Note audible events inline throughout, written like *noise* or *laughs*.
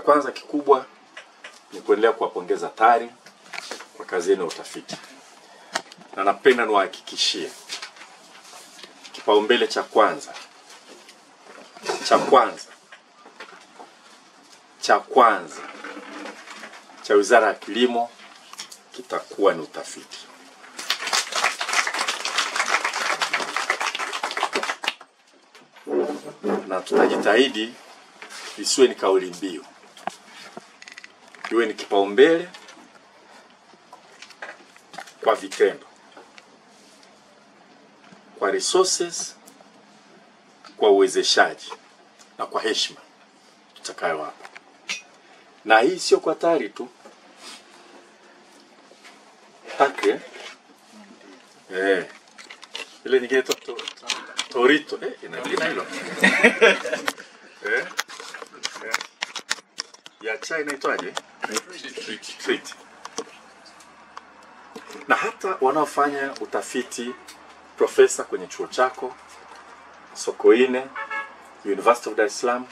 Cha kwanza kikubwa ni kuendelea kuwapongeza TARI kwa kazi yenu ya utafiti, na napenda niwahakikishie kipaumbele cha kwanza cha kwanza cha kwanza cha Wizara ya Kilimo kitakuwa ni utafiti. Na tutajitahidi isiwe ni kauli mbiu, iwe ni kipaumbele kwa vitendo, kwa resources, kwa uwezeshaji na kwa heshima tutakayowapa. Na hii sio kwa TARI tu take eh, ile nyingine to, to, torito eh, ina hilo *laughs* eh, eh, ya chai inaitwaje? Na hata wanaofanya utafiti profesa kwenye chuo chako Sokoine, University of Dar es Salaam,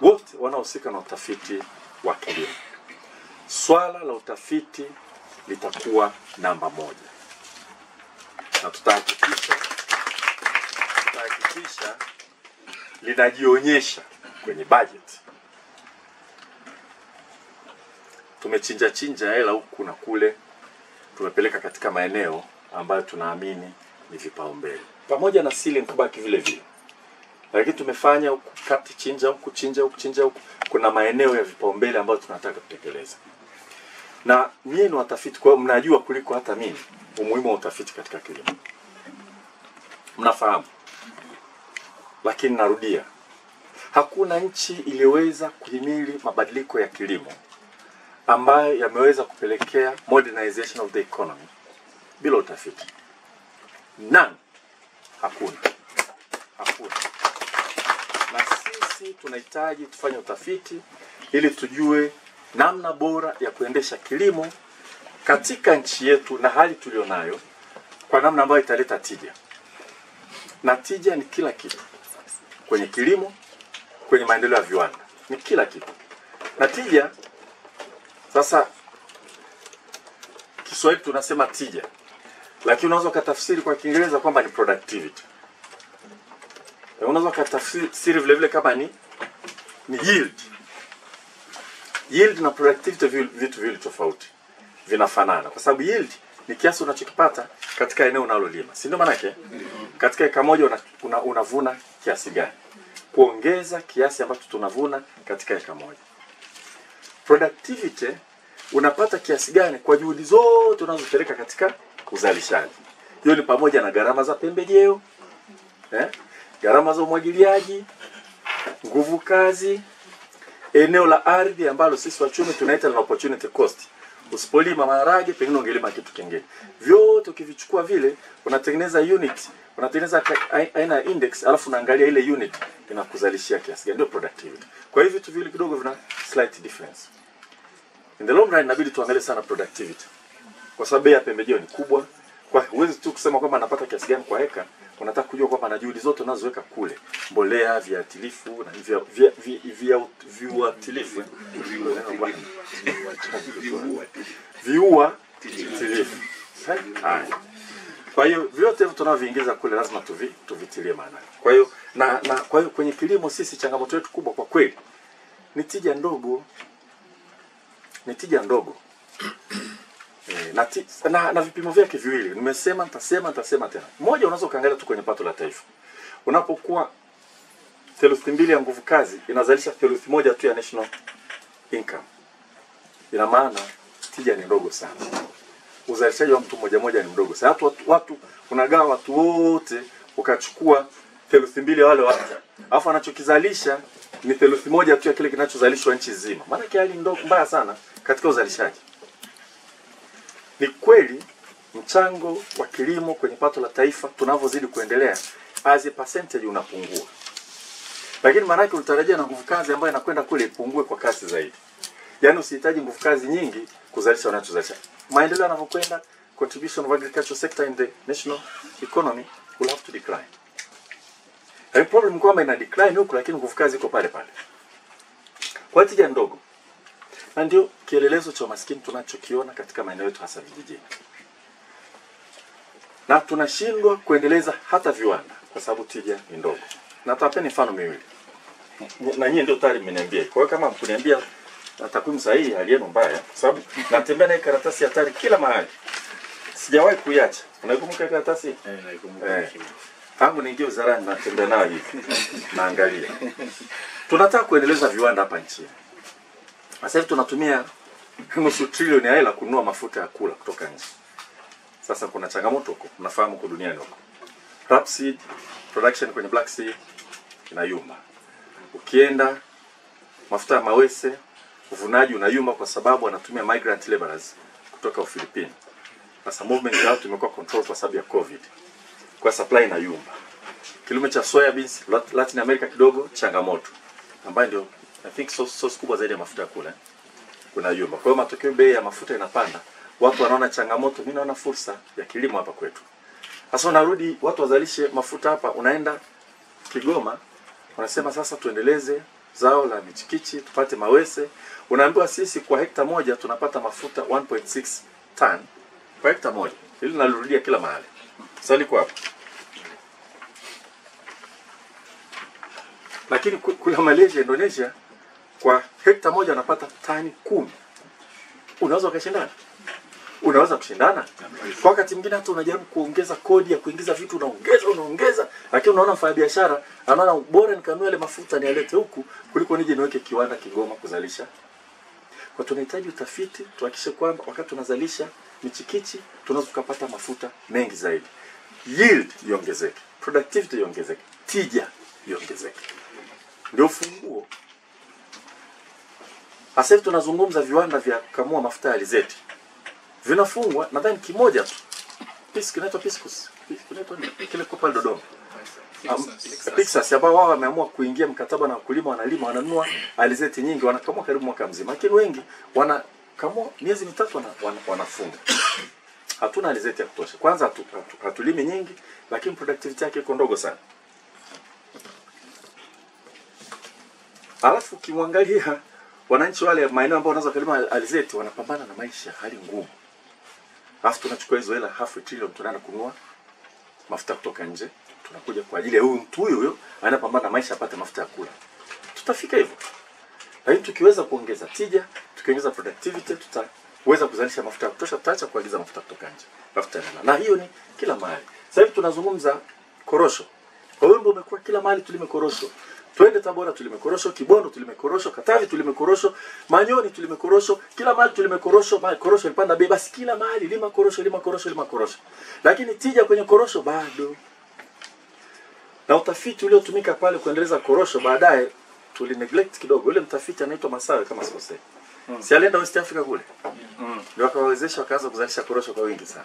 wote wanaohusika na utafiti wa kilimo, swala la utafiti litakuwa namba moja, na tutahakikisha tutahakikisha linajionyesha kwenye budget. Tumechinja chinja hela huku na kule, tumepeleka katika maeneo ambayo tunaamini ni vipaumbele, pamoja na ceiling kubaki vile vile, lakini tumefanya huku kati chinja huku chinja huku chinja huku, kuna maeneo ya vipaumbele ambayo tunataka kutekeleza. Na nyie ni watafiti, kwa hiyo mnajua kuliko hata mimi umuhimu wa utafiti katika kilimo, mnafahamu. Lakini narudia, hakuna nchi iliyoweza kuhimili mabadiliko ya kilimo ambayo yameweza kupelekea modernization of the economy bila utafiti. nan hakuna, hakuna. Na sisi tunahitaji tufanye utafiti ili tujue namna bora ya kuendesha kilimo katika nchi yetu na hali tulionayo kwa namna ambayo italeta tija. Na tija ni kila kitu kwenye kilimo, kwenye maendeleo ya viwanda, ni kila kitu. Na tija sasa, Kiswahili tunasema tija, lakini unaweza ukatafsiri kwa Kiingereza kwamba ni productivity. Unaweza ukatafsiri vile vile kama ni ni yield yield na productivity vitu viwili tofauti, vinafanana kwa sababu yield ni kiasi unachokipata katika eneo unalolima, si ndio? Maanake katika eka moja unavuna una, una, kiasi gani, kuongeza kiasi ambacho tunavuna katika eka moja. Productivity unapata kiasi gani kwa juhudi zote unazopeleka katika uzalishaji. Hiyo ni pamoja na gharama za pembejeo eh, gharama za umwagiliaji, nguvu kazi eneo la ardhi ambalo sisi wachumi tunaita na opportunity cost. Usipolima maharage pengine ungelima kitu kingine. Vyote ukivichukua vile unatengeneza unit, unatengeneza aina ya index, alafu unaangalia ile unit inakuzalishia kiasi gani, ndio productivity. Kwa hivyo vitu vile kidogo vina slight difference. In the long run inabidi tuangalie sana productivity. Kwa sababu bei ya pembejeo ni kubwa. Kwa huwezi tu kusema kwamba napata kiasi gani kwa eka, unataka kujua kwamba na juhudi zote unazoweka kule, mbolea, viuatilifu na vya vya vya viuatilifu viua tilifu. Kwa hiyo vyote hivyo tunavyoingiza kule lazima tuvi, tuvitilie maana. Kwa hiyo na, na kwa hiyo kwenye kilimo sisi changamoto yetu kubwa kwa kweli ni tija ndogo, ni tija ndogo e, *clears throat* na, na, na vipimo vyake viwili nimesema, nitasema nitasema tena. Moja, unaweza ukaangalia tu kwenye pato la taifa, unapokuwa theluthi mbili ya nguvu kazi inazalisha theluthi moja tu ya national income, ina maana tija ni ndogo sana uzalishaji wa mtu mmoja mmoja ni mdogo sana. Watu, watu unagawa watu wote ukachukua theluthi mbili ya wale watu, alafu anachokizalisha ni theluthi moja tu ya kile kinachozalishwa nchi nzima. Maana hali ndogo mbaya sana katika uzalishaji. Ni kweli mchango wa kilimo kwenye pato la taifa tunavyozidi kuendelea as a percentage unapungua, lakini maana yake unatarajia na nguvu kazi ambayo inakwenda kule ipungue kwa kasi zaidi. Yaani usihitaji nguvu kazi nyingi kuzalisha unachozalisha. Maendeleo yanavyokwenda, contribution of agricultural sector in the national economy will have to decline. Hai problem kwamba ina decline huku, lakini nguvu kazi iko pale pale. Kwa tija ndogo, na ndio kielelezo cha umaskini tunachokiona katika maeneo yetu hasa vijijini, na tunashindwa kuendeleza hata viwanda kwa sababu tija ni ndogo. Na tutapeni mfano miwili, na nyinyi ndio tayari mmeniambia. Kwa hiyo kama mkuniambia takwimu sahihi, hali yenu mbaya, kwa sababu natembea na karatasi ya hatari kila mahali, sijawahi kuiacha. Unaikumbuka karatasi? Eh, naikumbuka. Eh. Tangu niingie wizarani natembea nayo hivi, naangalia. Tunataka kuendeleza viwanda hapa nchini. Sasa hivi tunatumia nusu trilioni ya hela kununua mafuta ya kula kutoka nje. Sasa kuna changamoto huko, mnafahamu huko duniani huko. Rapeseed production kwenye Black Sea inayumba. Ukienda mafuta ya mawese uvunaji unayumba kwa sababu wanatumia migrant laborers kutoka Ufilipini. Sasa movement yao imekuwa control kwa sababu ya COVID. Kwa supply inayumba. Kilimo cha soya beans Latin America kidogo changamoto ambayo ndio I think source, source kubwa zaidi ya mafuta ya kula kuna yumba. Kwa hiyo matokeo bei ya mafuta inapanda, watu wanaona changamoto, mimi naona fursa ya kilimo hapa kwetu. Sasa unarudi watu wazalishe mafuta hapa, unaenda Kigoma, wanasema sasa tuendeleze zao la michikichi tupate mawese. Unaambiwa sisi kwa hekta moja tunapata mafuta 1.6 ton kwa hekta moja. Hili nalirudia kila mahali. Sali kwa hapo. Lakini kula Malaysia, Indonesia kwa hekta moja unapata tani kumi. Unaweza ukashindana? Unaweza kushindana? Kwa wakati mwingine hata unajaribu kuongeza kodi ya kuingiza vitu, unaongeza unaongeza, lakini unaona mfanyabiashara anaona bora nikanunue ile mafuta nialete huku kuliko nije niweke kiwanda Kigoma kuzalisha. Kwa tunahitaji utafiti, tuhakikishe kwamba wakati tunazalisha michikichi tunaweza tukapata mafuta mengi zaidi, yield iongezeke, productivity iongezeke, tija iongezeke, ndio ufunguo sasa hivi tunazungumza viwanda vya kamua mafuta ya alizeti vinafungwa, nadhani kimoja tu Pis- kinaitwa Piscus, kile kwa pale Dodoma Pixas ambao wao wameamua kuingia mkataba na wakulima, wanalima wananunua alizeti nyingi, wanakamua karibu mwaka mzima, lakini wengi wanakamua miezi mitatu wana, wana, wanafunga. Hatuna alizeti ya kutosha. Kwanza hatu, hatu, hatulimi nyingi, lakini productivity yake iko ndogo sana. Alafu ukimwangalia wananchi wale maeneo ambao wanaweza kulima alizeti wanapambana na maisha hali ngumu. Alafu tunachukua hizo hela half trillion tunaenda kununua mafuta kutoka nje, tunakuja kwa ajili ya huyu mtu huyo huyo anapambana na maisha apate mafuta ya kula. Tutafika hivyo. Lakini tukiweza kuongeza tija, tukiongeza productivity, tutaweza kuzalisha mafuta ya kutosha, tutaacha kuagiza mafuta kutoka nje. Mafuta yana. Na hiyo ni kila mahali. Sasa hivi tunazungumza korosho. Kwa hiyo umekuwa kila mahali tulime korosho. Twende Tabora tulimekoroshwa Kibondo tulimekoroshwa Katavi tulimekoroshwa Manyoni tulimekoroshwa kila mahali tulimekoroshwa korosho, mahali korosho ilipanda bei, basi kila mahali lima korosho, lima korosho, lima korosho. Lakini tija kwenye korosho bado. Na utafiti uliotumika pale kuendeleza korosho baadaye tuli neglect kidogo. Yule mtafiti anaitwa Masawe kama sikosei. Si alienda West Africa kule. Mm. Ndio akawawezesha wakaanza kuzalisha korosho kwa wingi sana.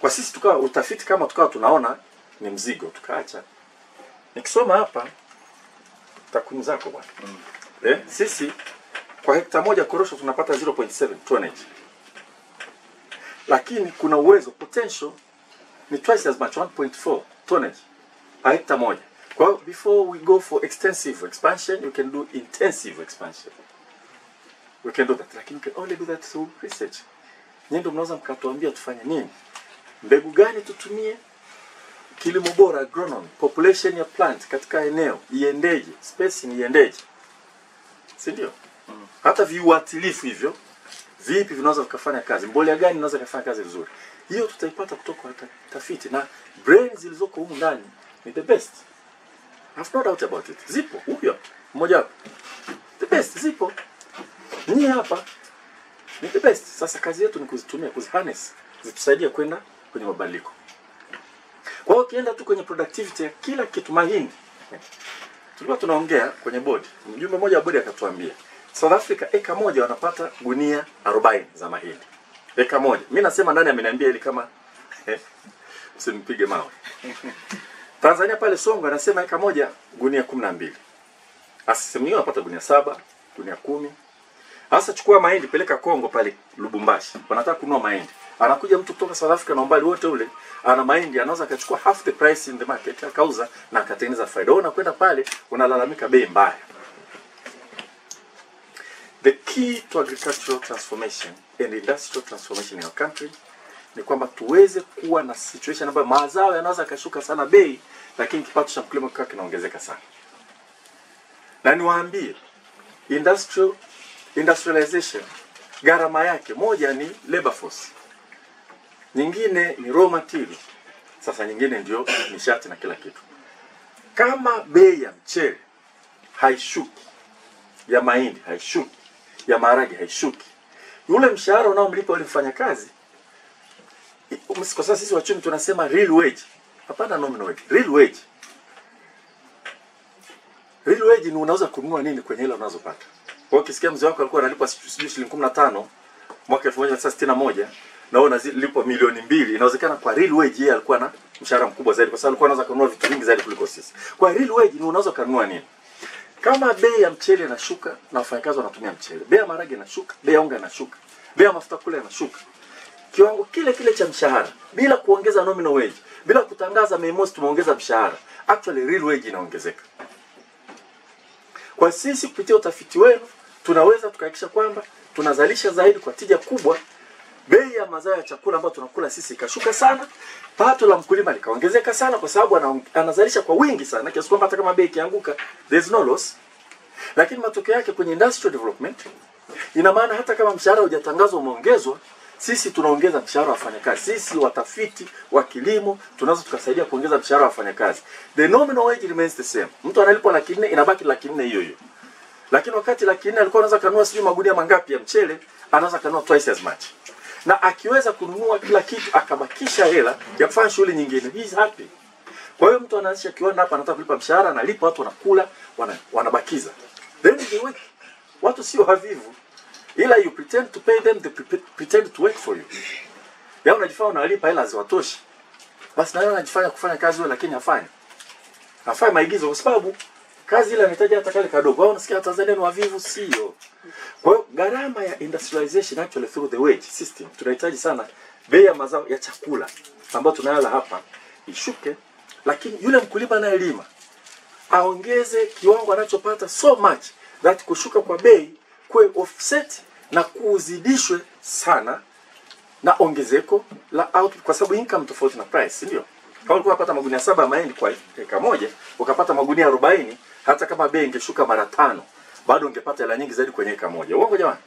Kwa sisi tukawa utafiti kama tukawa tunaona ni mzigo tukaacha. Nikisoma hapa takwimu zako bwana. mm. Eh, sisi kwa hekta moja korosho tunapata 0.7 tonnage. Lakini kuna uwezo potential ni twice as much 1.4 tonnage per hekta moja. Kwa hiyo before we go for extensive expansion you can do intensive expansion. We can do that. Lakini you can only do that through research. Nyinyi ndio mnaweza mkatuambia tufanye nini? Mbegu gani tutumie? Kilimo bora agronomy, population ya plant katika eneo iendeje, spacing iendeje, si ndio? Mm. Hata viuatilifu hivyo vipi vinaweza vikafanya kazi, mbolea gani inaweza kufanya kazi vizuri, hiyo tutaipata kutoka kwa tafiti, na brain zilizoko humu ndani ni the best, I have no doubt about it. Zipo. Huyo. Mmoja wapo, the best. Zipo, ni hapa ni the best. Sasa kazi yetu ni kuzitumia, kuziharness, zitusaidie kwenda kwenye mabadiliko. Kwa hiyo ukienda tu kwenye productivity ya kila kitu, mahindi tulikuwa tunaongea kwenye bodi, mjumbe mmoja wa bodi akatuambia South Africa eka moja wanapata gunia 40 za mahindi, eka moja. Mimi nasema ndani ameniambia ili kama eh, usinipige mawe. Tanzania pale Songwe anasema eka moja gunia 12. Asisemio wanapata gunia saba, gunia kumi. Sasa chukua mahindi peleka Kongo pale Lubumbashi. Wanataka kununua mahindi. Anakuja mtu kutoka South Africa na umbali wote ule, ana mahindi anaweza akachukua half the price in the market akauza na akatengeneza faida. Wewe unakwenda pale unalalamika bei mbaya. the key to agricultural transformation and industrial transformation in our country ni kwamba tuweze kuwa na situation ambayo mazao yanaweza kashuka sana bei, lakini kipato cha mkulima kikawa kinaongezeka sana. Na niwaambie industrial industrialization gharama yake moja ni labor force, nyingine ni raw material, sasa nyingine ndio nishati na kila kitu. Kama bei ya mchele haishuki, ya mahindi haishuki, ya maharage haishuki, yule mshahara unaomlipa yule mfanyakazi kwa sasa sisi wachumi tunasema real wage, hapana nominal wage, real wage. Real wage ni unaweza kununua nini kwenye hela unazopata. Kwa hiyo ukisikia mzee wako alikuwa analipwa sijui shilingi 15 mwaka 1961 na wewe unalipwa milioni mbili, inawezekana kwa real wage yeye alikuwa na mshahara mkubwa zaidi, kwa sababu alikuwa anaweza kununua vitu vingi zaidi kuliko sisi. Kwa real wage ni unaweza kununua nini? Kama bei ya mchele inashuka na wafanyakazi wanatumia mchele, bei ya maharage inashuka, bei ya unga inashuka, bei ya mafuta kule inashuka, kiwango kile kile cha mshahara bila kuongeza nominal wage, bila kutangaza Mei Mosi tumeongeza mshahara, actually real wage inaongezeka. Kwa sisi kupitia utafiti wenu tunaweza tukahakikisha kwamba tunazalisha zaidi kwa tija kubwa, bei ya mazao ya chakula ambayo tunakula sisi ikashuka sana, pato la mkulima likaongezeka sana, kwa sababu anazalisha kwa wingi sana kiasi kwamba hata kama bei ikianguka there is no loss. Lakini matokeo yake kwenye industrial development ina maana hata kama mshahara hujatangazwa umeongezwa, sisi tunaongeza mshahara wa wafanyakazi. Sisi watafiti wa kilimo tunaweza tukasaidia kuongeza mshahara wa wafanyakazi. The nominal wage remains the same. Mtu analipwa laki nne inabaki laki nne hiyo hiyo, lakini wakati laki nne alikuwa anaweza kanua sijui magunia mangapi ya mchele, anaweza kanua twice as much, na akiweza kununua kila kitu akabakisha hela ya kufanya shughuli nyingine, he is happy. Kwa hiyo mtu anaanzisha kiwanda hapa, anataka kulipa mshahara, analipa, watu wanakula, wana, wanabakiza, then they work. Watu sio havivu ila you pretend to pay them they pretend to work for you. Ya unajifanya unalipa hela haziwatoshi, basi na yeye anajifanya kufanya kazi wewe, lakini hafanyi afanye maigizo, kwa sababu kazi ile anahitaji hata kale kadogo. Wao unasikia Tanzania ni wavivu, sio? Kwa hiyo gharama ya industrialization actually through the wage system, tunahitaji sana bei ya mazao ya chakula ambayo tunayala hapa ishuke, lakini yule mkulima anayelima aongeze kiwango anachopata so much that kushuka kwa bei kuwe offset na kuzidishwe sana na ongezeko la output, kwa sababu income tofauti na price, ndio? Kama ulikuwa unapata magunia saba ya mahindi kwa eka moja, ukapata magunia 40, hata kama bei ingeshuka mara tano, bado ungepata hela nyingi zaidi kwenye eka moja. Uongo jamani?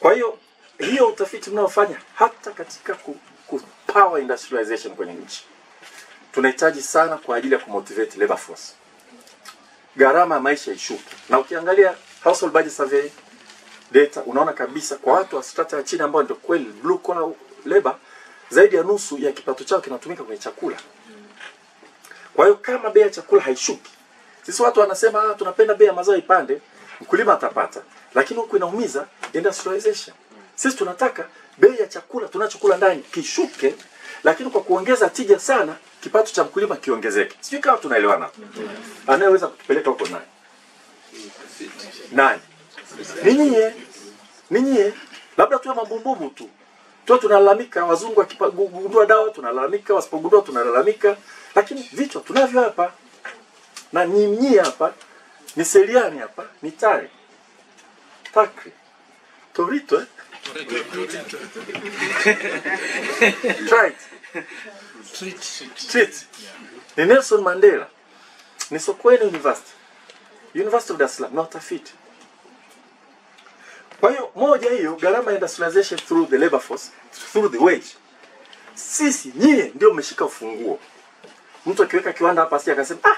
Kwa hiyo hiyo utafiti mnaofanya hata katika ku, ku power industrialization kwenye nchi tunahitaji sana kwa ajili ya kumotivate labor force, gharama ya maisha ishuke. Na ukiangalia household budget survey data unaona kabisa kwa watu wa strata ya chini ambao ndio kweli blue collar labor, zaidi ya nusu ya kipato chao kinatumika kwenye chakula. Kwa hiyo kama bei ya chakula haishuki, sisi watu wanasema ah, tunapenda bei ya mazao ipande, mkulima atapata, lakini huku inaumiza industrialization. Sisi tunataka bei ya chakula tunachokula ndani kishuke, lakini kwa kuongeza tija sana, kipato cha mkulima kiongezeke. Sijui kama tunaelewana. Anayeweza kutupeleka huko nani? Nani? Ninyie, ninyie, labda tuwe mabumbumu tu tuwe tunalalamika, wazungu wakigundua dawa tunalalamika, wasipogundua tunalalamika, lakini vichwa tunavyo hapa na nyinyi hapa ni Seliani hapa ni Tare Takri Torito eh? Right. Street. Ni Nelson Mandela ni Sokoine University University of Dar es Salaam na utafiti kwa hiyo moja hiyo gharama ya industrialization through the labor force through the wage. Sisi nyie ndio mmeshika ufunguo. Mtu akiweka kiwanda hapa si akasema ah,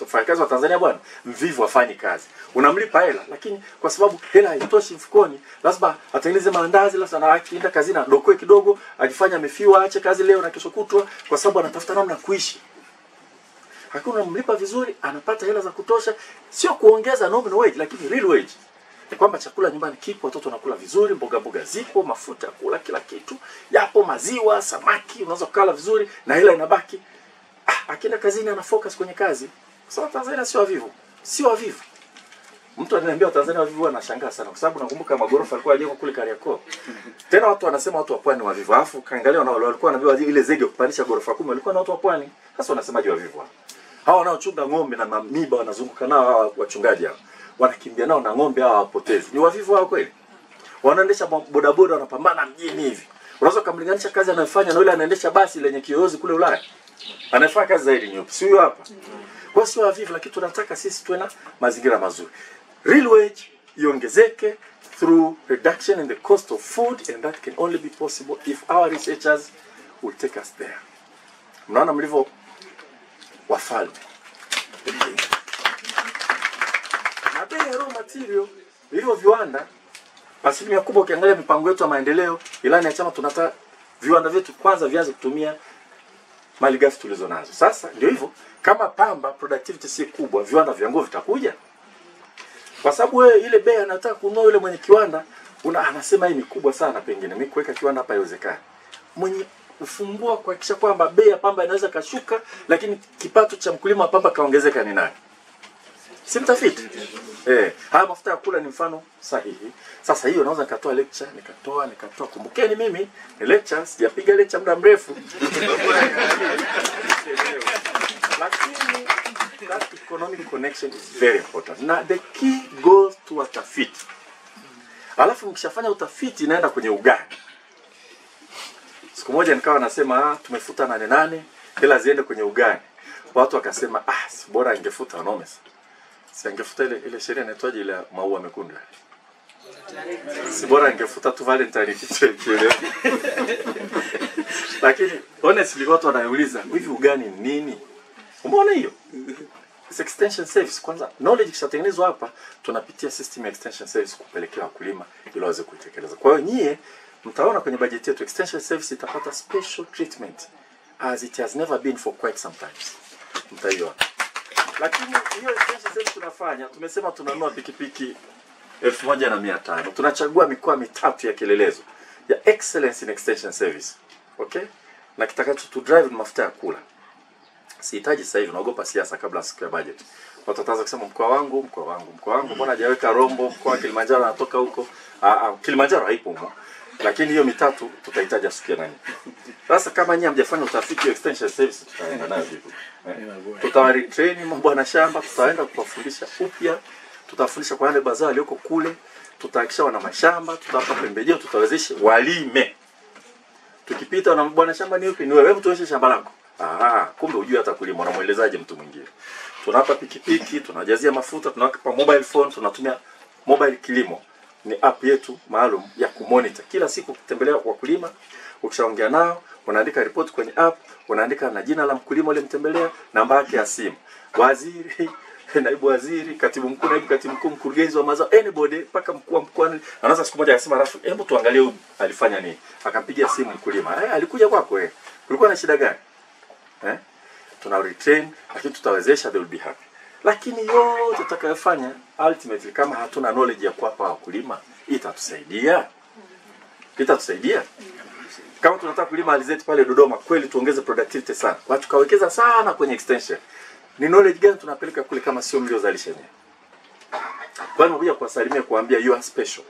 mfanyakazi wa Tanzania bwana mvivu afanye kazi. Unamlipa hela lakini kwa sababu hela haitoshi mfukoni, lazima atengeneze maandazi, lazima akienda kazini adokoe kidogo, ajifanye amefiwa, aache kazi leo na kesho kutwa kwa sababu anatafuta namna kuishi. Hakuna unamlipa vizuri, anapata hela za kutosha, sio kuongeza nominal wage lakini real wage kwamba chakula nyumbani kipo, watoto wanakula vizuri, mboga mboga zipo, mafuta ya kula, kila kitu yapo, maziwa, samaki, unaweza kukala vizuri na hela inabaki. Ah, akienda kazini ana focus kwenye kazi, kwa sababu Tanzania sio wavivu, sio wavivu. Mtu ananiambia Tanzania wavivu, anashangaa sana, kwa sababu nakumbuka magorofa alikuwa ajengwa kule Kariakoo. Tena watu wanasema watu wa pwani wavivu, alafu kaangalia na walikuwa wanaambiwa ile zege kupandisha gorofa kumi walikuwa na watu wa pwani. Sasa wanasemaje wavivu hao? Hao wanaochunga ng'ombe na mamiba wanazunguka nao hawa wachungaji hao wanakimbia nao na ng'ombe hao wapotezi. Ni wavivu hao kweli? Wanaendesha bo- bodaboda wanapambana mjini hivi. Unaweza kumlinganisha kazi anayofanya na yule anaendesha basi lenye kiyoyozi kule Ulaya. Anafanya kazi zaidi nyupi? Si huyo hapa. Hiyo sio wavivu, lakini tunataka sisi tuwe na mazingira mazuri. Real wage iongezeke through reduction in the cost of food and that can only be possible if our researchers will take us there. Mnaona mlivyo wafalme. Na bei ya raw material ilivyo viwanda, asilimia kubwa ukiangalia mipango yetu ya maendeleo, ilani ya chama, tunataka viwanda vyetu kwanza vianze kutumia malighafi tulizo nazo. Sasa ndio hivyo, kama pamba productivity si kubwa, viwanda vya nguo vitakuja, kwa sababu wewe ile bei anataka kununua yule mwenye kiwanda una, anasema hii ni kubwa sana, pengine mimi kuweka kiwanda hapa haiwezekani. Mwenye ufungua kuhakikisha kwamba bei ya pamba inaweza kashuka, lakini kipato cha mkulima wa pamba kaongezeka ni nani? Si mtafiti? Eh, haya mafuta ya kula ni mfano sahihi. Sasa hiyo naweza nikatoa lecture, nikatoa nikatoa. Kumbukeni mimi ni lecture, sijapiga lecture muda mrefu. *laughs* That economic connection is very important. Na the key goes to watafiti. Alafu mkishafanya utafiti inaenda kwenye ugani. Siku moja nikawa nasema ah, tumefuta nane nane ila ziende kwenye ugani. Watu wakasema ah, bora ingefuta nomes. Si angefuta ile ile sheria inaitwaje ile maua mekundu. Si bora angefuta tu Valentine kitu. *laughs* Lakini honestly watu wanauliza hivi ugani ni nini? Umeona hiyo? Extension service kwanza knowledge kishatengenezwa hapa tunapitia system ya extension service kupelekea wakulima ili waweze kuitekeleza. Kwa hiyo nyie mtaona kwenye bajeti yetu extension service itapata special treatment as it has never been for quite some times. Mtaiona. Lakini hiyo extension service tunafanya. Tumesema tunanunua pikipiki elfu moja na mia tano. Tunachagua mikoa mitatu ya kielelezo. Ya excellence in extension service. Okay? Na kitakacho tu drive ni mafuta ya kula. Sihitaji sasa hivi naogopa siasa kabla siku ya budget. Watu wataanza kusema mkoa wangu mkoa wangu mkoa wangu mbona hajaweka rombo mkoa wa kilimanjaro anatoka huko? Ah, ah, kilimanjaro haipo huko lakini hiyo mitatu tutahitaji siku ya nani. Sasa kama nyinyi hamjafanya utafiti wa extension service tutaenda nayo vipi? Tutawaretrain mabwana shamba tutaenda kuwafundisha upya tutawafundisha kwa wale bazaa walioko kule tutahakisha wana mashamba tutawapa pembejeo tutawezeshe walime. Tukipita na bwana shamba ni upi ni wewe tuonyeshe shamba lako. Ah kumbe hujui hata kulima. Unamwelezaje mtu mwingine? Tunapa pikipiki tunajazia mafuta tunawapa mobile phone tunatumia mobile kilimo. Ni app yetu maalum ya kumonitor. Kila siku kutembelea wakulima ukishaongea nao unaandika ripoti kwenye app unaandika na jina la mkulima ulimtembelea namba yake ya simu. Waziri *laughs* naibu waziri katibu mkuu naibu katibu mkuu mkurugenzi wa mazao anybody mpaka mkuu wa mkoa Anaanza siku moja akasema rafu hebu tuangalie huyu alifanya nini. Akampigia simu mkulima. Eh alikuja kwako eh kulikuwa na shida gani? Eh tuna retrain lakini tutawezesha they will be happy. Lakini yote tutakayofanya ultimately kama hatuna knowledge ya kuwapa wakulima itatusaidia. Itatusaidia kama tunataka kulima alizeti pale Dodoma kweli tuongeze productivity sana. Kwa tukawekeza sana kwenye extension. Ni knowledge gani tunapeleka kule kama sio mliozalisha nyewe kwa hiyo unakuja kuwasalimia kuambia you are special.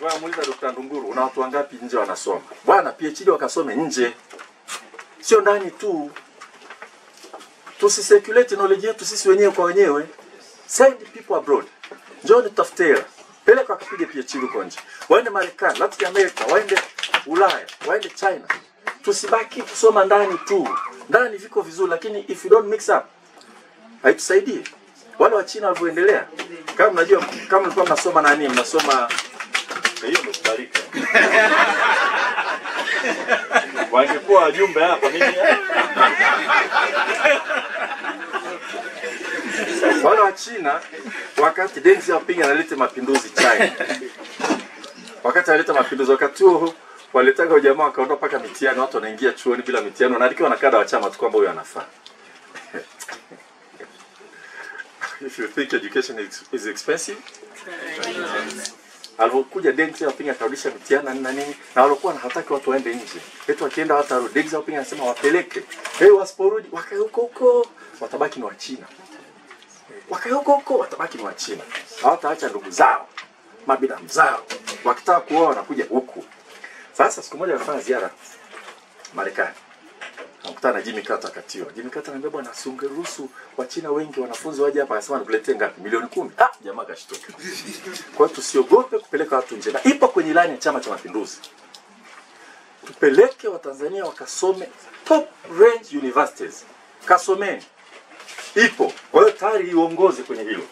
Wewe muuliza Dr. Ndunguru una watu wangapi nje wanasoma? Bwana PhD wakasome nje. Sio ndani tu. Tusisirculate knowledge yetu sisi wenyewe kwa wenyewe. Send people abroad. Njoo nitafute hela peleka kipige PhD huko nje. Waende Marekani Latin America waende Ulaya waende China. Tusibaki kusoma ndani tu. Ndani viko vizuri lakini if you don't mix up haitusaidii. Wale wa China walivyoendelea kama mnajua kama mlikuwa mnasoma nani mnasoma hiyo imekubalika wangekuwa wajumbe hapa mimi wale wa China wakati Deng Xiaoping analeta mapinduzi China. Wakati analeta mapinduzi wakati huo walitaka ujamaa wakaondoa mpaka mitihani watu wanaingia chuoni bila mitihani wanaandikiwa na kada wa chama tu kwamba huyo anafaa. *laughs* If you think education is, is expensive alivyokuja Deng Xiaoping akarudisha mitihani na nini na walikuwa hataki watu waende nje. Eti wakienda watarudi Deng Xiaoping anasema wapeleke. Hey wasiporudi wakae huko huko watabaki ni wa China huko watabaki ni Wachina, hawataacha ndugu zao mabinamu zao wakitaka kuoa wanakuja huku sasa siku moja nafanya ziara Marekani nakutana na Jimmy Carter Katiwa. Jimmy Carter anambia bwana, usingeruhusu Wachina wengi wanafunzi waje hapa, akasema nikuletee ngapi? Milioni kumi. Ah, jamaa kashtuka. *laughs* Kwa hiyo tusiogope kupeleka watu nje, na ipo kwenye ilani ya Chama cha Mapinduzi, tupeleke Watanzania wakasome top range universities, kasomeni, ipo. Kwa hiyo tayari iongoze kwenye hilo,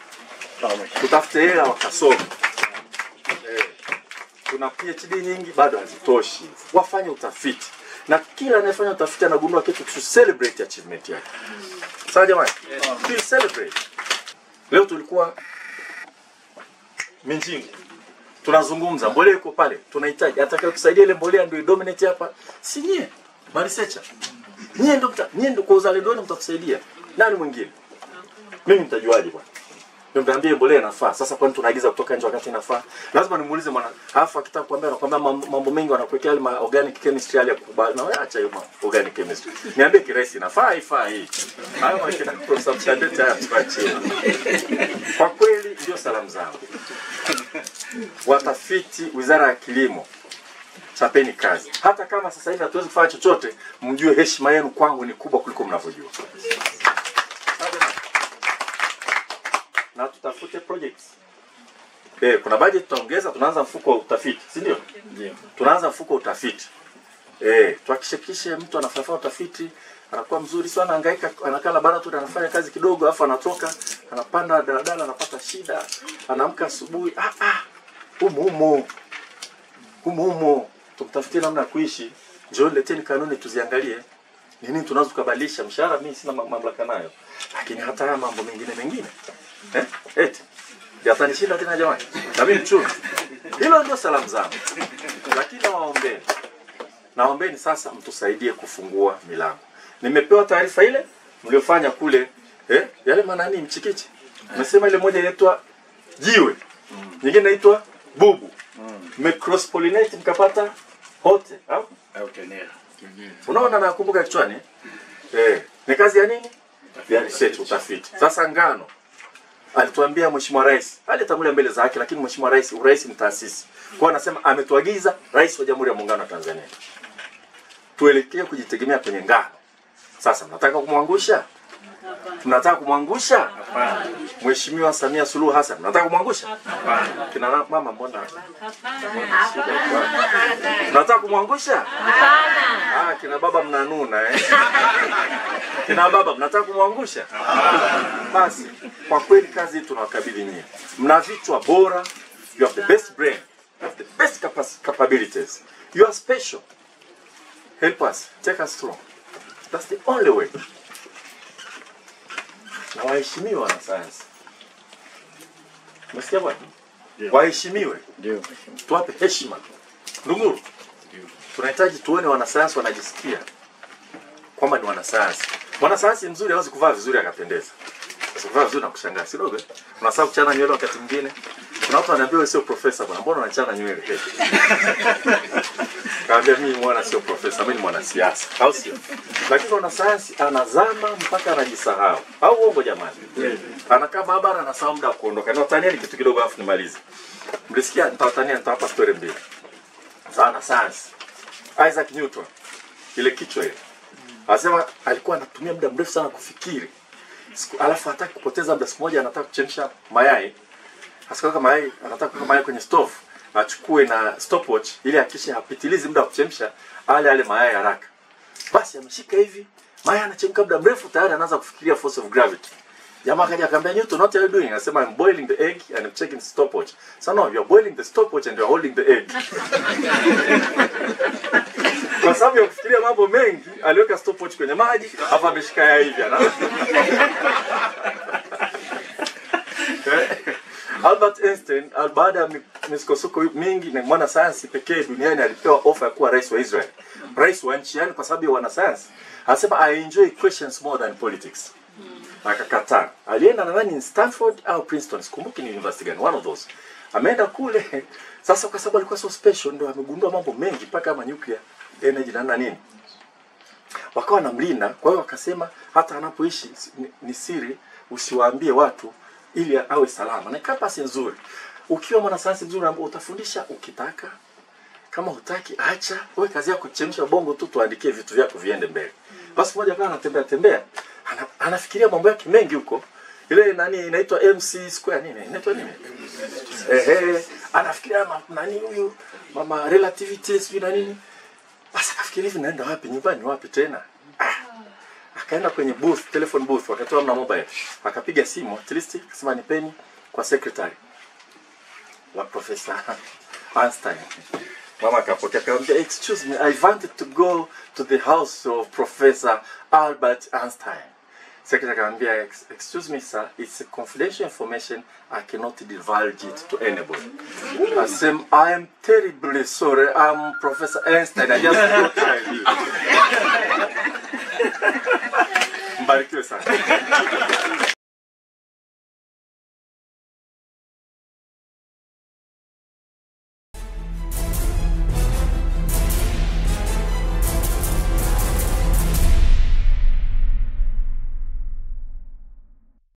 tutafute hela wakasome. Eh, kuna PhD nyingi bado hazitoshi, wafanye utafiti na kila anayefanya utafiti anagundua kitu to celebrate achievement yake. Sawa jamani? To celebrate. Leo tulikuwa Minjingu. Tunazungumza mbolea iko pale. Tunahitaji atakaye kusaidia ile mbolea ndio dominate hapa. Si nyie. Marisecha. Nyie ndio nyie ndio kwa uzalendo wenu mtakusaidia. Nani mwingine? Mimi nitajuaje bwana? Ndio mtaambie mbolea inafaa. Sasa kwani tunaagiza kutoka nje wakati inafaa? Lazima nimuulize mwana. Alafu akitaka kuambia anakuambia mam- mambo mengi wanakuwekea ile organic chemistry ile ya kukubali. Na wewe acha hiyo organic chemistry. Niambie kirahisi inafaa haifaa hii. Hayo mashina kwa substandard haya tuachie. Kwa kweli ndio salamu zangu. Watafiti Wizara ya Kilimo, chapeni kazi. Hata kama sasa hivi hatuwezi kufanya chochote, mjue heshima yenu kwangu ni kubwa kuliko mnavyojua. Na tutafute projects. Eh, kuna budget tutaongeza, tunaanza mfuko wa utafiti, si ndio? Ndio. Tunaanza mfuko wa utafiti. Eh, tuhakikishe mtu anafanya utafiti anakuwa mzuri sana, anahangaika, anakaa laboratory, anafanya kazi kidogo, afu anatoka, anapanda daladala, anapata shida, anaamka asubuhi, ah ah, humu humu humu humu, tumtafutie namna ya kuishi. Njoo leteni kanuni tuziangalie, ni nini tunaweza kubadilisha. Mshahara mimi sina mamlaka nayo, lakini hata haya mambo mengine mengine eh, eti yatanishinda tena jamani, na mimi mchumi. Hilo ndio salamu zangu, lakini nawaombeni naombeni sasa mtusaidie kufungua milango. Nimepewa taarifa ile mliofanya kule eh, yale manani mchikichi. mesema ile moja inaitwa jiwe, nyingine inaitwa bubu. Mme cross pollinate mkapata hote au? Unaona, nakumbuka kichwani eh, ni kazi ya nini? Ya research, utafiti. Sasa ngano alituambia Mheshimiwa Rais, alitangulia mbele za haki, lakini Mheshimiwa Rais, urais ni taasisi. Kwa anasema ametuagiza Rais wa Jamhuri ya Muungano wa Tanzania tuelekee kujitegemea kwenye ngano. Sasa mnataka kumwangusha? Mnataka kumwangusha Mheshimiwa Samia Suluhu Hassan? tunataka kumwangusha? Kina mama, mbona tunataka kumwangusha? Ah, kina baba mnanuna eh? *laughs* Kina baba mnataka kumwangusha? Basi kwa kweli kazi tunawakabidhi nyie. Mna vichwa bora, you have the best brain, you have the best capabilities. You are special. Help us, take us through. That's the only way. Na sayansi. wanasayansi. Umesikia bwana? Waheshimiwe, tuwape heshima. Ndunguru, tunahitaji tuone wanasayansi wanajisikia kwamba ni wanasayansi. Mwanasayansi mzuri hawezi kuvaa vizuri akapendeza. Kuvaa vizuri na kushangaa si dogo. eh? Unasahau kuchana nywele wakati mwingine. Kuna watu wananiambia wewe sio profesa bwana, mbona unachana nywele? *laughs* Kaambia mimi mwana sio profesa, mimi ni mwanasiasa, au sio? Lakini mwanasayansi anazama mpaka anajisahau, au uongo jamani? Anakaa maabara anasahau muda wa kuondoka. Niwatanieni kitu kidogo afu nimalize. Mlisikia? Nitawatania, nitawapa story mbili za wanasayansi. Isaac Newton, ile kichwa ile, anasema alikuwa anatumia muda mrefu sana kufikiri alafu hataki kupoteza muda. Siku moja anataka kuchemsha mayai, asikaweka mayai, anataka kuweka mayai kwenye stove, achukue na stopwatch ili akisha hapitilizi muda wa kuchemsha, ale ale mayai haraka. Basi ameshika hivi, mayai anachemka muda mrefu, tayari anaanza kufikiria force of gravity. Jamaa akaja akamwambia Newton, what are you doing? Anasema I'm boiling the egg and I'm checking the stopwatch. So no, you're boiling the stopwatch and you're holding the egg. *laughs* Kwa sababu ya kufikiria mambo mengi, aliweka stopwatch kwenye maji, hapa ameshika yai hivi ana. *laughs* Albert Einstein baada ya misukosuko mingi ni mwana sayansi pekee duniani alipewa ofa ya kuwa rais wa Israel, rais wa nchi yani, kwa sababu ya wanasayansi. Anasema I enjoy questions more than politics. Akakataa. Alienda nadhani in Stanford au Princeton, sikumbuki ni university gani, one of those. Ameenda kule sasa, kwa sababu alikuwa so special, ndio amegundua mambo mengi mpaka kama nuclear energy na na nini wakawa wanamlinda. Kwa hiyo wakasema hata anapoishi ni, ni siri, usiwaambie watu ili awe salama. Na kapasi nzuri, ukiwa mwanasayansi mzuri ambao utafundisha ukitaka, kama hutaki acha. Wewe kazi yako kuchemsha bongo tu, tuandikie vitu vyako viende mbele. basi moja akawa anatembea tembea ana, anafikiria mambo yake mengi huko. Ile nani inaitwa MC square nini? Inaitwa nini? Ehe. Anafikiria nani huyu? Mama relativity sijui na nini. Basi akafikiria hivi naenda wapi? Nyumbani wapi tena? Ah. akaenda kwenye booth telephone booth wakatoa mna mobile. Akapiga simu at least akasema nipeni kwa secretary wa professor *laughs* Einstein. Mama akamwambia excuse me i wanted to go to the house of professor albert einstein. Secretary akamwambia excuse me sir it's confidential information i cannot divulge it to anybody. I said i am terribly sorry i'm professor einstein i just got to you. *laughs* Mbarikiwe sana